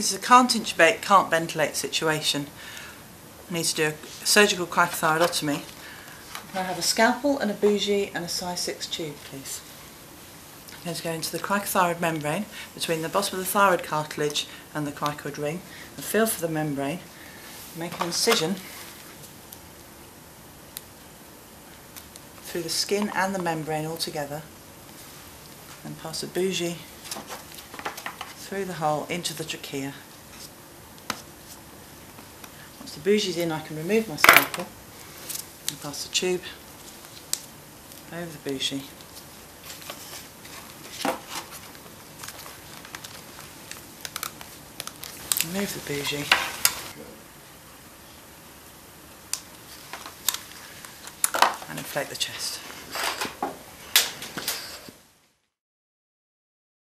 This is a can't intubate, can't ventilate situation. I need to do a surgical cricothyroidotomy. I have a scalpel and a bougie and a size 6 tube, please. I'm going to go into the cricothyroid membrane between the bottom of the thyroid cartilage and the cricoid ring and feel for the membrane. Make an incision through the skin and the membrane all together and pass a bougie through the hole into the trachea. Once the bougie's in I can remove my scalpel and pass the tube over the bougie. Remove the bougie. And inflate the chest.